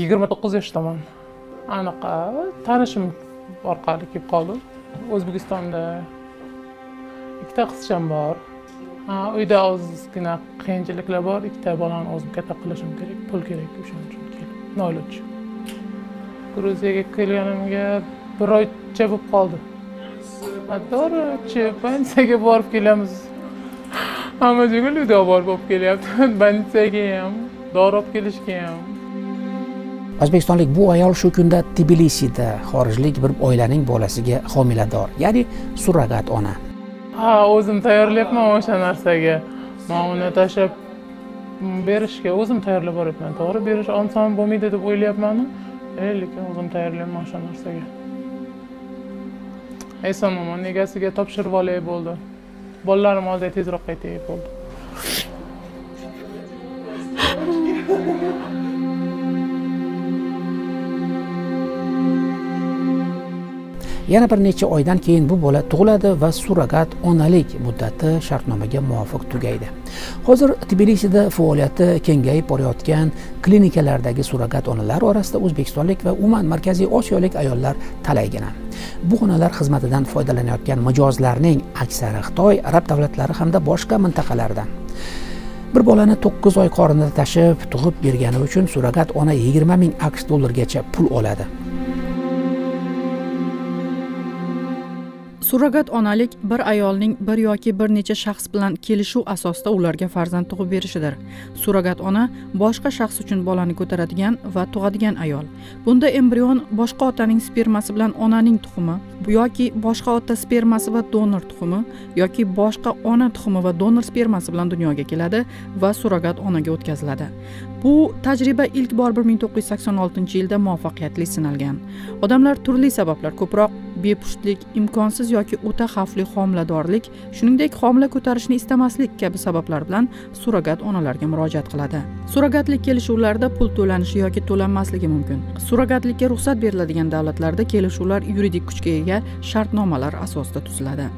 yigirma to'qqiz yoshdaman. Anaqa tanishim orqali kelib qoldi. O'zbekistonda ikkita qizcham bor. Uyda ozgina qiyinchiliklar bor. Ikkita bolani o'zim katta qilishim kerak pul kerak o'shaning uchun keldim noiloj. Gruziyaga kelganimga bir oycha bo'lib qoldi. To'g'ri bansiyaga borib kelamiz. Hamma joyga uyda borib olib kelyapti. Больницаga ham dori olib kelishga ham. O'zbekistonlik bu ayol shu kunda tbilisida xorijlik bir oilaning bolasiga homilador ya'ni surrogat ona. Ha o'zim tayyorlayapman o'sha narsaga. Man uni tashlab mm, berishga o'zim tayyorlab boryapman. To'g'ri berish oson bo'lmaydi deb o'ylayapmanu lekin o'zim tayyorlayapman o'sha narsaga. Eson egasiga topshirib olay bo'ldi. Bolalarim oldiga tezroq qaytay bo'ldi. Yana bir necha oydan keyin bu bola tug'iladi va surrogat onalik muddati shartnomaga muvofiq tugaydi. Hozir tbilisida faoliyati kengayib borayotgan klinikalardagi surrogat onalar orasida o'zbekistonlik va umuman markaziy osiyolik ayollar talaygina. Bu onalar xizmatidan foydalanayotgan mijozlarning aksari xitoy arab davlatlari hamda boshqa mintaqalardan. Bir bolani to'qqiz oy qornida tashib tug'ib bergani uchun surrogat ona yigirma ming aqsh dollargacha pul oladi. Surrogat onalik bir ayolning bir yoki bir necha shaxs bilan kelishuv asosida ularga farzand tug'ib berishidir. Surrogat ona boshqa shaxs uchun bolani ko'taradigan va tug'adigan ayol. Bunda embrion boshqa otaning spermasi bilan onaning tuxumi yoki boshqa ota spermasi va donor tuxumi yoki boshqa ona tuxumi va donor spermasi bilan dunyoga keladi va surrogat onaga o'tkaziladi. Bu tajriba ilk bor bir ming to'qqiz yuz sakson oltinchi yilda muvaffaqiyatli sinalgan. Odamlar turli sabablar ko'proq bepushtlik imkonsiz yoki o'ta xavfli homiladorlik shuningdek homila ko'tarishni istamaslik kabi sabablar bilan surrogat onalarga murojaat qiladi. Surrogatlik kelishuvlarida pul to'lanishi yoki to'lanmasligi mumkin. Surrogatlikka ruxsat beriladigan davlatlarda kelishuvlar yuridik kuchga ega shartnomalar asosida tuziladi.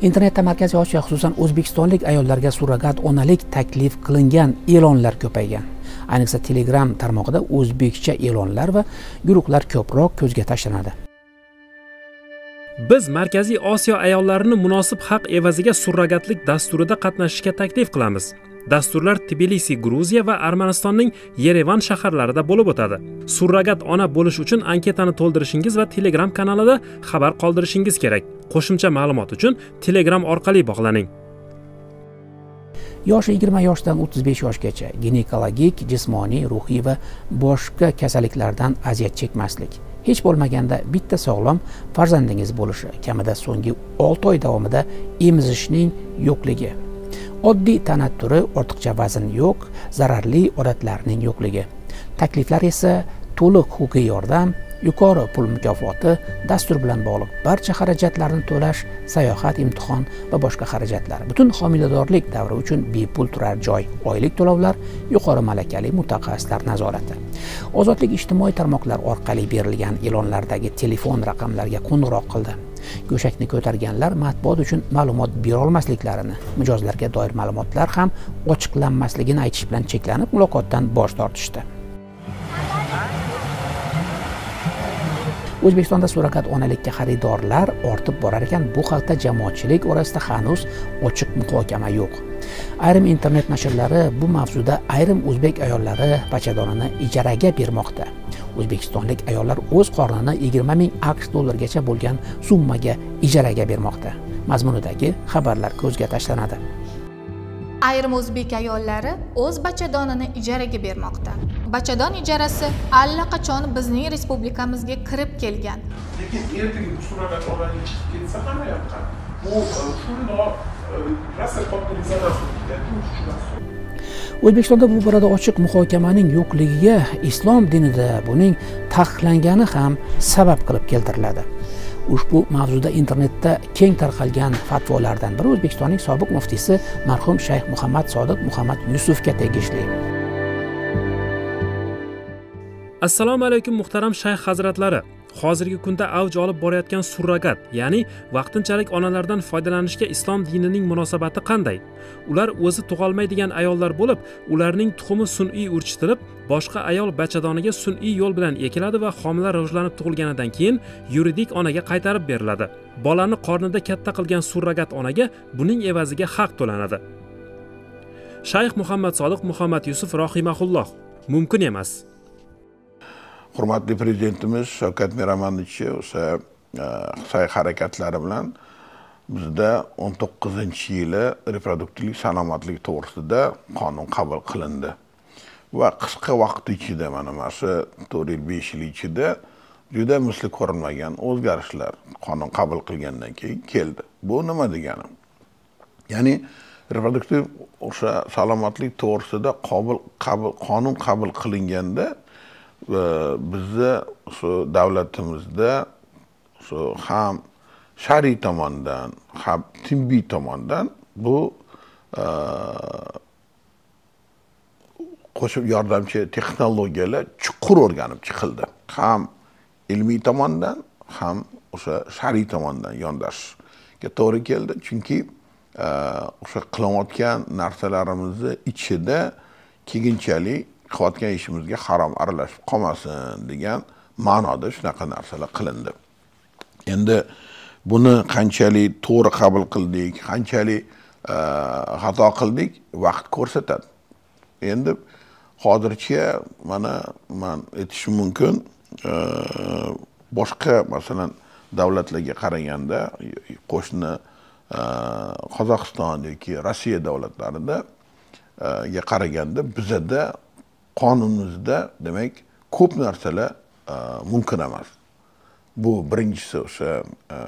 Internetda markaziy osiyo xususan o'zbekistonlik ayollarga surrogat onalik taklif qilingan e'lonlar ko'paygan. Ayniqsa telegram tarmog'ida o'zbekcha e'lonlar va guruhlar ko'proq ko'zga tashlanadi. Biz markaziy osiyo ayollarini munosib haq evaziga surrogatlik dasturida qatnashishga taklif qilamiz. Dasturlar tbilisi gruziya va armanistonning yerevan shaharlarida bo'lib o'tadi. Surrogat ona bo'lish uchun anketani to'ldirishingiz va telegram kanalida xabar qoldirishingiz kerak. Qo'shimcha ma'lumot uchun telegram orqali bog'laning. Yoshi yigirma yoshdan o'ttiz besh yoshgacha ginekologik jismoniy ruhiy va boshqa kasalliklardan aziyat chekmaslik. Hech bo'lmaganda bitta sog'lom farzandingiz bo'lishi kamida so'nggi olti oy davomida emizishning yo'qligi. Oddiy tana turi ortiqcha vazn yo'q zararli odatlarning yo'qligi. Takliflar esa to'liq huquqiy yordam yuqori pul mukofoti dastur bilan bog'liq barcha xarajatlarni to'lash sayohat imtihon va boshqa xarajatlar. Butun homiladorlik davri uchun bepul turar joy oylik to'lovlar yuqori malakali mutaxassislar nazorati. Ozodlik ijtimoiy tarmoqlar orqali berilgan e'lonlardagi telefon raqamlariga qo'ng'iroq qildi. Go'shakni ko'targanlar matbuot uchun ma'lumot berolmasliklarini mijozlarga doir ma'lumotlar ham ochiqlanmasligini aytish bilan cheklanib muloqotdan bosh tortishdi. O'zbekistonda surrogat onalikka xaridorlar ortib borar ekan bu haqda jamoatchilik orasida hanuz ochiq muhokama yo'q. Ayrim internet nashrlari bu mavzuda ayrim o'zbek ayollari bachadonini ijaraga bermoqda. O'zbekistonlik ayollar o'z qornini yigirma ming aqsh dollargacha bo'lgan summaga ijaraga bermoqda. Mazmunidagi xabarlar ko'zga tashlanadi. Ayrim o'zbek ayollari o'z bachadonini ijaraga bermoqda. Bachadon ijarasi allaqachon bizning respublikamizga kirib kelgan. Lekin ertaga surrogat onalik chiqib ketsa hamma yoqqa bu shundoq o'zbekistonda bu borada ochiq muhokamaning yo'qligiga islom dinida buning taqiqlangani ham sabab qilib keltiriladi. Ushbu mavzuda internetda keng tarqalgan fatvolardan biri o'zbekistonning sobiq muftiysi marhum shayx muhammad sodiq muhammad yusufga tegishli. Assalomu alaykum muhtaram shayx hazratlari. Hozirgi kunda avj olib borayotgan surrogat ya'ni vaqtinchalik onalardan foydalanishga islom dinining munosabati qanday? Ular o'zi tug'olmaydigan ayollar bo'lib ularning tuxumi sun'iy urchitilib boshqa ayol bachadoniga sun'iy yo'l bilan ekiladi va homila rivojlanib tug'ilganidan keyin yuridik onaga qaytarib beriladi. Bolani qornida katta qilgan surrogat onaga buning evaziga haq to'lanadi. Shayx muhammad sodiq muhammad yusuf rohimaulloh mumkin emas. Hurmatli prezidentimiz shavkat miromonovich o'sha e, sa'y harakatlari bilan bizda o'n to'qqizinchi yili reproduktiv salomatlik to'g'risida qonun qabul qilindi. Va qisqa vaqt ichida mana mana shu to'rt yil besh yil ichida juda misli ko'rilmagan o'zgarishlar qonun qabul qilgandan keyin keldi. Bu nima degani? Ya'ni reproduktiv o'sha salomatlik to'g'risida qabul qabul qonun qabul qilinganda bizni shu davlatimizda shu ham shar'iy tomondan ham tibbiy tomondan bu e, qo'shib yordamchi texnologiyalar chuqur o'rganib chiqildi. Ham ilmiy tomondan ham o'sha shar'iy tomondan yondashishga to'g'ri keldi. Chunki e, o'sha qilayotgan narsalarimizni ichida keyinchalik qilayotgan ishimizga harom aralashib qolmasin degan ma'noda shunaqa narsalar qilindi. Endi buni qanchalik to'g'ri qabul qildik qanchalik e, xato qildik vaqt ko'rsatadi. Endi hozircha mana man aytishim mumkin e, boshqa masalan davlatlarga qaraganda qo'shni e, qozog'iston yoki rossiya davlatlarida qaraganda bizada qonunimizda demak ko'p narsalar e, mumkin emas. Bu birinchisi o'sha e,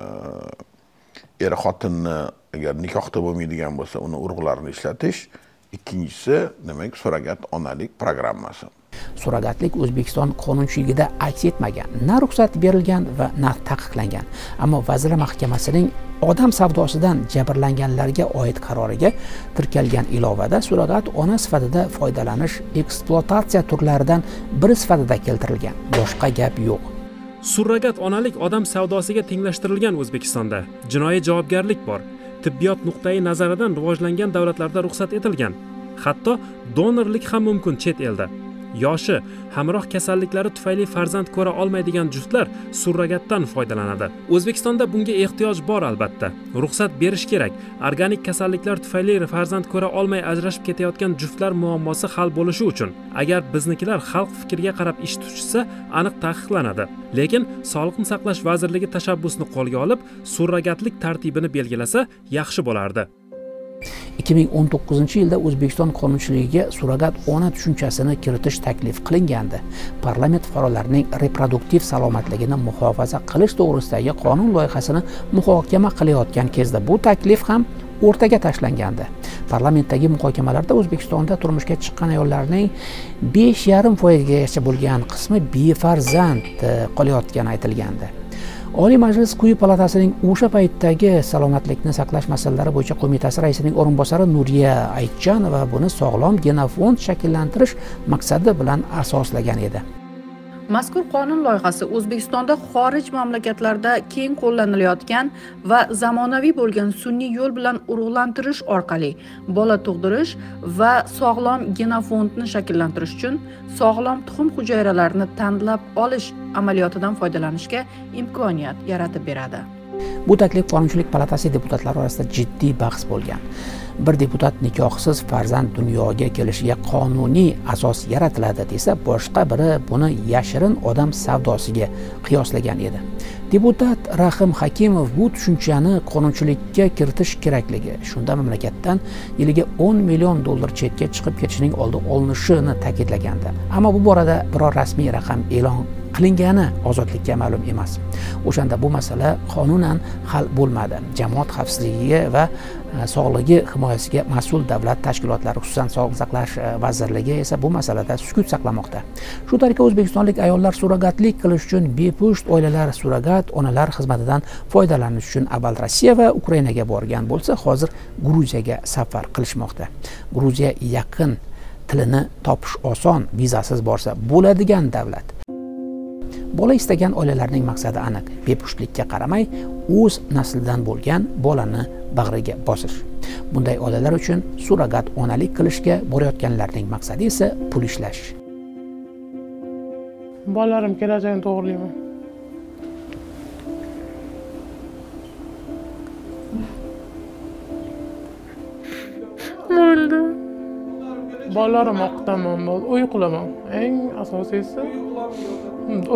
er xotinni agar nikohda bo'lmaydigan bo'lsa uni urug'larini ishlatish. Ikkinchisi demak surrogat onalik programmasi. Surrogatlik o'zbekiston qonunchiligida aks etmagan na ruxsat berilgan va na taqiqlangan. Ammo vazirlar mahkamasining odam savdosidan jabrlanganlarga oid qaroriga tirkalgan ilovada surrogat ona sifatida foydalanish ekspluatatsiya turlaridan biri sifatida keltirilgan. Boshqa gap yo'q. Surrogat onalik odam savdosiga tenglashtirilgan o'zbekistonda jinoiy javobgarlik bor. Tibbiyot nuqtai nazaridan rivojlangan davlatlarda ruxsat etilgan. Hatto donorlik ham mumkin chet elda. Yoshi hamroh kasalliklari tufayli farzand ko'ra olmaydigan juftlar surrogatdan foydalanadi. O'zbekistonda bunga ehtiyoj bor albatta. Ruxsat berish kerak. Organik kasalliklar tufayli farzand ko'ra olmay ajrashib ketayotgan juftlar muammosi hal bo'lishi uchun. Agar biznikilar xalq fikriga qarab ish tutishsa aniq taqiqlanadi. Lekin sog'liqni saqlash vazirligi tashabbusni qo'lga olib surrogatlik tartibini belgilasa yaxshi bo'lardi. 2019 yilda o'zbekiston qonunchiligiga surrogat ona tushunchasini kiritish taklif qilingandi. Parlament fuqarolarining reproduktiv salomatligini muhofaza qilish to'g'risidagi qonun loyihasini muhokama qilayotgan kezda bu taklif ham o'rtaga tashlangandi. Parlamentdagi muhokamalarda o'zbekistonda turmushga chiqqan ayollarning besh yarim foizgacha bo'lgan qismi befarzand eh, qolayotgani aytilgandi. Oliy majlis quyi palatasining o'sha paytdagi salomatlikni saqlash masalalari bo'yicha qo'mitasi raisining o'rinbosari nuriya aytjanova buni sog'lom genofond shakllantirish maqsadi bilan asoslagan edi. Mazkur qonun loyihasi o'zbekistonda xorij mamlakatlarda keng qo'llanilayotgan va zamonaviy bo'lgan sun'iy yo'l bilan urug'lantirish orqali bola tug'dirish va sog'lom genofondni shakllantirish uchun sog'lom tuxum hujayralarini tanlab olish amaliyotidan foydalanishga imkoniyat yaratib beradi. Bu taklif qonunchilik palatasi deputatlari orasida jiddiy bahs bo'lgan. Bir deputat nikohsiz farzand dunyoga kelishiga qonuniy asos yaratiladi desa boshqa biri buni yashirin odam savdosiga qiyoslagan edi. Deputat rahim hakimov bu tushunchani qonunchilikka kiritish kerakligi shunda mamlakatdan yiliga 10 million dollar chetga chiqib ketishining oldi olinishini ta'kidlagandi. Ammo bu borada biror rasmiy raqam e'lon qilingani ozodlikka ma'lum emas. O'shanda bu masala qonunan hal bo'lmadi. Jamoat xavfsizligiga va e, sog'lig'i himoyasiga mas'ul davlat tashkilotlari xususan sog'liqni saqlash e, vazirligi esa bu masalada sukut saqlamoqda. Shu tariqa o'zbekistonlik ayollar surrogatlik qilish uchun bepusht oilalar surrogat onalar xizmatidan foydalanish uchun avval rossiya va ukrainaga borgan bo'lsa hozir gruziyaga safar qilishmoqda. Gruziya yaqin tilini topish oson vizasiz borsa bo'ladigan davlat. Bola istagan oilalarning maqsadi aniq. Bepushtlikka qaramay o'z naslidan bo'lgan bolani bag'riga bosish. Bunday oilalar uchun surrogat onalik qilishga borayotganlarning maqsadi esa pul ishlash. Bolalarim kelajagini to'g'irlayman bo'ldi. Bolalarim o'qitaman uy qilaman eng asosiysi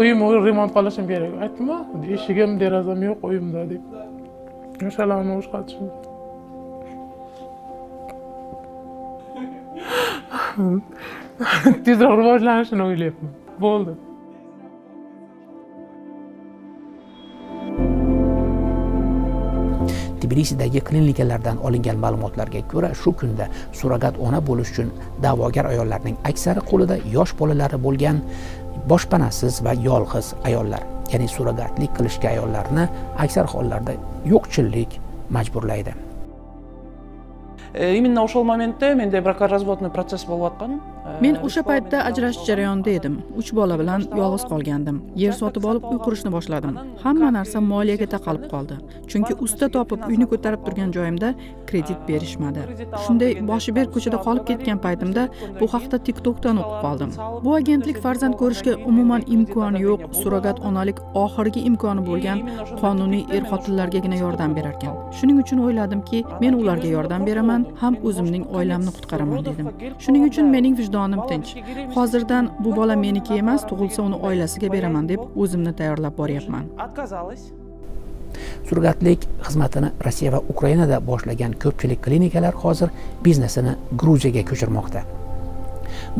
uyimni remont qilishim kerak aytdimmi eshigim derazam yo'q uyimda deb. O'shalarni o'shqatishim tezroq rivojlanishini o'ylayapman. Bo'ldi. Tbilisidagi klinikalardan olingan ma'lumotlarga ko'ra shu kunda surrogat ona bo'lish uchun da'vogar ayollarning aksari qo'lida yosh bolalari bo'lgan boshpanasiz va yolg'iz ayollar ya'ni surrogatlik qilishga ayollarni aksar hollarda yo'qchillik majburlaydi. Э, именно ошол моментте менде бракоразводный процесс болуп аткан men o'sha paytda ajrashish jarayonida edim. Uch bola bilan yolg'iz qolgandim. Yer sotib olib uy qurishni boshladim. Hamma narsa moliyaga taqalib qoldi. Chunki usta topib uyni ko'tarib turgan joyimda kredit berishmadi. Shunday boshi berk ko'chada qolib ketgan paytimda bu haqda tiktokdan o'qib qoldim. Bu agentlik farzand ko'rishga umuman imkoni yo'q. Surrogat onalik oxirgi imkoni bo'lgan qonuniy er xotinlargagina yordam berar ekan shuning uchun o'yladimki men ularga yordam beraman ham o'zimning oilamni qutqaraman dedim. Shuning uchun mening vijdonim tinch. Hozirdan bu bola meniki emas tug'ilsa uni oilasiga beraman deb o'zimni tayyorlab boryapman. Отказалась surrogatlik xizmatini rossiya va ukrainada boshlagan ko'pchilik klinikalar hozir biznesini gruziyaga ko'chirmoqda.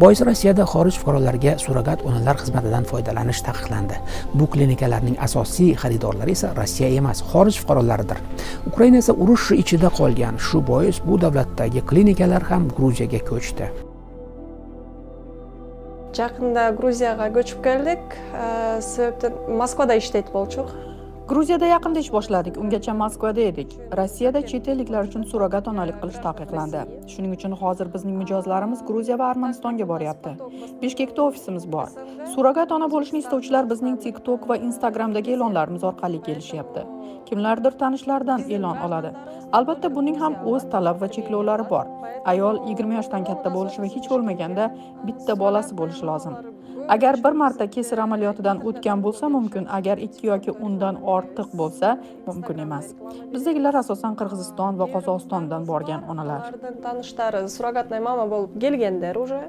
Boisi rossiyada xorij fuqarolariga surrogat onalar xizmatidan foydalanish taqiqlandi. Bu klinikalarning asosiy xaridorlari esa rossiya emas xorij fuqarolaridir. Ukraina esa urush ichida qolgan. Shu bois bu davlatdagi klinikalar ham gruziyaga ko'chdi жакында грузияга көчүп келдик. Себептен москвада иштейт болчук gruziyada yaqinda ish boshladik. Ungacha moskvada edik. Rossiyada chet elliklar uchun surrogat onalik qilish taqiqlandi. Shuning uchun hozir bizning mijozlarimiz gruziya va armanistonga boryapti. Bishkekda ofisimiz bor. Surrogat ona bo'lishni istovchilar bizning tiktok va instagramdagi e'lonlarimiz orqali kelishyapti. Kimlardir tanishlaridan e'lon oladi. Albatta buning ham o'z talab va cheklovlari bor. Ayol yigirma yoshdan katta bo'lishi va hech bo'lmaganda bitta bolasi bo'lishi lozim. Agar bir marta kesir amaliyotidan o'tgan bo'lsa mumkin agar ikki yoki undan ortiq bo'lsa mumkin emas. Bizdagilar asosan qirg'iziston va qozog'istondan borgan onalar. Тааныштары суррогатный мама болуп келгендер уже.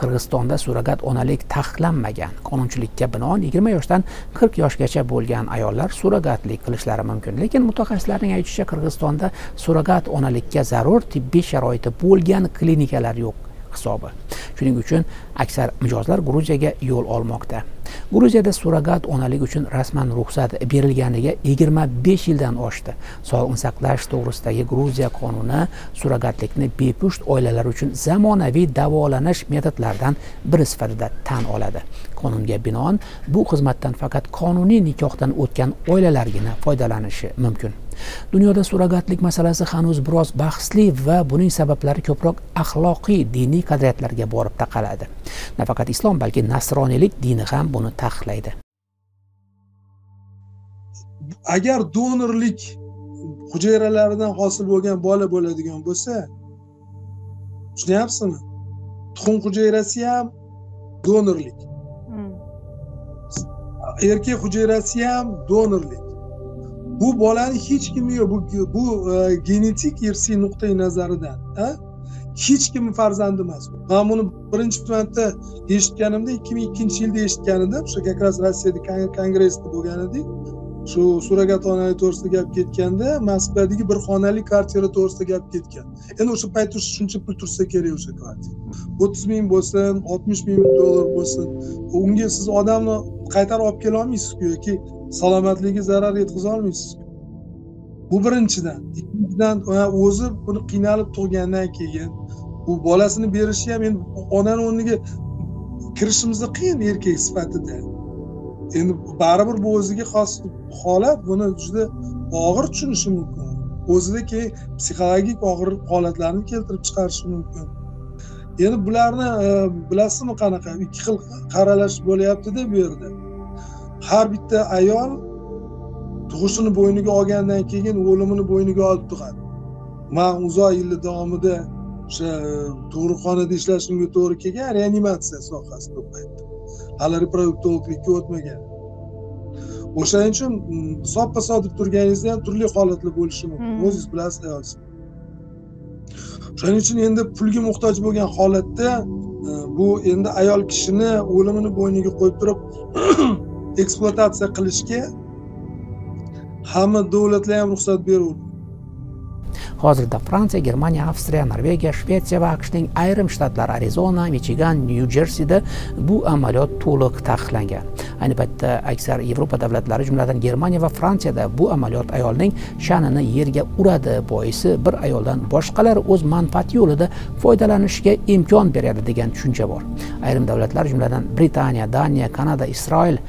Qirg'izistonda surrogat onalik taqiqlanmagan. Qonunchilikka binoan yigirma yoshdan qirq yoshgacha bo'lgan ayollar surrogatlik qilishlari mumkin. Lekin mutaxassislarning aytishicha qirg'izistonda surrogat onalikka zarur tibbiy sharoiti bo'lgan klinikalar yo'q hisobi. Shuning uchun aksar mijozlar gruziyaga yo'l olmoqda. Gruziyada surrogat onalik uchun rasman ruxsat berilganiga yigirma besh yildan oshdi. Sog'liqni saqlash to'g'risidagi gruziya qonuni surrogatlikni bepusht oilalar uchun zamonaviy davolanish metodlaridan biri sifatida tan oladi. Qonunga binoan bu xizmatdan faqat qonuniy nikohdan o'tgan oilalargina foydalanishi mumkin. Dunyoda surrogatlik masalasi hanuz biroz bahsli va buning sabablari ko'proq axloqiy diniy qadriyatlarga borib taqaladi. Nafaqat islom balki nasroniylik dini ham buni taqiqlaydi. Agar donorlik hujayralaridan hosil bo'lgan bola bo'ladigan bo'lsa tushunyapsizmi? Tuxum hujayrasi ham donorlik. Erkak hujayrasi ham donorlik bu bolani hech kimi yo'q. Bu bu e, genetik irsiy nuqtai nazaridan hech kimni farzandi emas. Man buni birinchi marta eshitganimda ikki ming ikkinchi yilda eshitgan edim o'sha как раз rossiyada kongressda bo'lgan edik shu surrogat onalik to'g'risida gap ketganda moskvadagi bir xonali kvartira to'g'risida gap ketgan. Endi o'sha paytda shuncha pul tursa kerak o'sha kvartira. O'ttiz ming bo'lsin oltmish ming dollar bo'lsin. Unga siz odamni qaytarib olib kela olmaysizku yoki salomatligiga zarar yetkaza olmaysiz bu birinchidan. Ikkinchidan o'zi buni qiynalib tug'gandan keyin u bolasini berishi ham endi onani o'rniga kirishimiz qiyin erkak sifatida. Endi baribir bu o'ziga xos holat buni juda og'ir tushunishi mumkin. O'zida keyin psixologik og'ir holatlarni keltirib chiqarishi mumkin. Endi bularni e, bilasizmi qanaqa ikki xil qaralash bo'lyaptida bu yerda. Har bitta ayol tug'ishini bo'yniga olgandan keyin o'limini bo'yniga olib tug'adi. Man uzoq yillar davomida o'sha tug'ruqxonada ishlashimga to'g'ri kelgan reanimatsiya sohasi ko'paydi hali reproduktologlikka o'tmagan. O'shaning uchun mm, soppa sotib turganingizda ham turli holatlar bo'lishi mumkin. Hmm. o'zingiz bilasiz ayolsiz shuning uchun endi pulga muhtoj bo'lgan holatda e, bu endi ayol kishini o'limini bo'yniga qo'yib turib ekspluatatsiya qilishga hamma davlatlar ham ruxsat beruvdi. Hozirda fransiya germaniya avstriya norvegiya shvetsiya va aqshning ayrim shtatlari arizona michigan nyu jersida bu amaliyot to'liq taqiqlangan. Ayni paytda aksar yevropa davlatlari jumladan germaniya va fransiyada bu amaliyot ayolning sha'nini yerga uradi. Boisi bir ayoldan boshqalar o'z manfaati yo'lida foydalanishiga imkon beradi degan tushuncha bor. Ayrim davlatlar jumladan britaniya daniya kanada isroil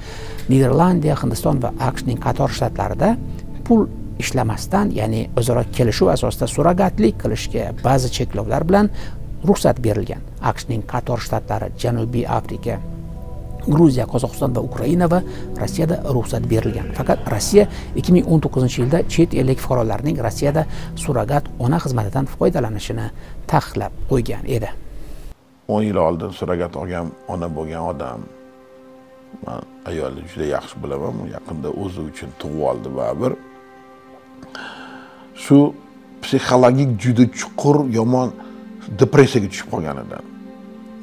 niderlandiya hindiston va aqshning qator shtatlarida pul ishlamasdan ya'ni o'zaro kelishuv asosida surrogatlik qilishga ba'zi cheklovlar bilan ruxsat berilgan. Aqshning qator shtatlari janubiy afrika gruziya qozog'iston va ukraina va rossiyada ruxsat berilgan. Faqat rossiya 2019 yilda chet ellik fuqarolarning rossiyada surrogat ona xizmatidan foydalanishini taqiqlab qo'ygan edi. o'n yil oldin surrogat olgan ona bo'lgan odam man ayolni juda yaxshi bilaman yaqinda o'zi uchun tug'ib oldi baribir. Shu psixologik juda chuqur yomon depressiyaga tushib qolgan edi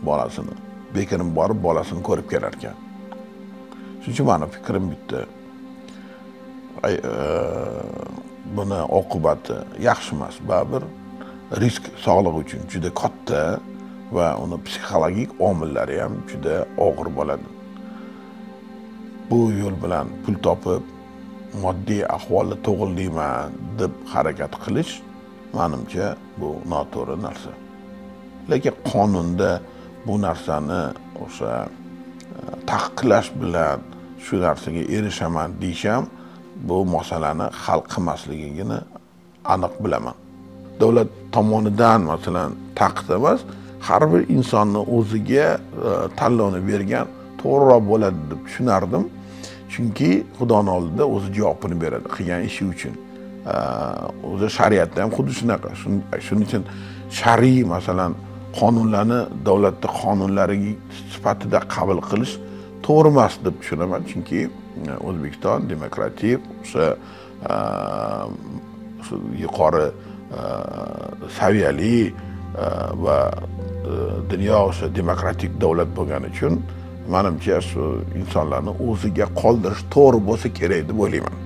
bolasini. Bekinim borib bolasini ko'rib kelar ekan shuning uchun mani fikrim bitta. Ay, e, buni oqibati yaxshi emas. Baribir risk sog'liq uchun juda katta va uni psixologik omillari ham juda og'ir bo'ladi. Bu yo'l bilan pul topib moddiy ahvolda to'g'irlayman deb harakat qilish manimcha bu noto'g'ri narsa. Lekin qonunda bu narsani o'sha e, taqiqlash bilan shu narsaga erishaman deyish ham bu masalani hal qilmasligini aniq bilaman. Davlat tomonidan masalan taqiq emas har bir insonni o'ziga e, tanlovni bergan to'g'riroq bo'ladi deb tushunardim. Chunki xudoni oldida o'zi javobini beradi qilgan ishi uchun. E, o'zi shariatda ham xuddi shunaqa. Shuning uchun shar'iy masalan qonunlarni davlatni qonunlari sifatida qabul qilish to'g'ri emas deb tushunaman. Chunki e, o'zbekiston demokratik o'sha e, yuqori e, saviyali va dunyo o'sha demokratik davlat bo'lgani uchun manimcha shu insonlarni o'ziga qoldirish to'g'ri bo'lsa kerak deb o'ylayman.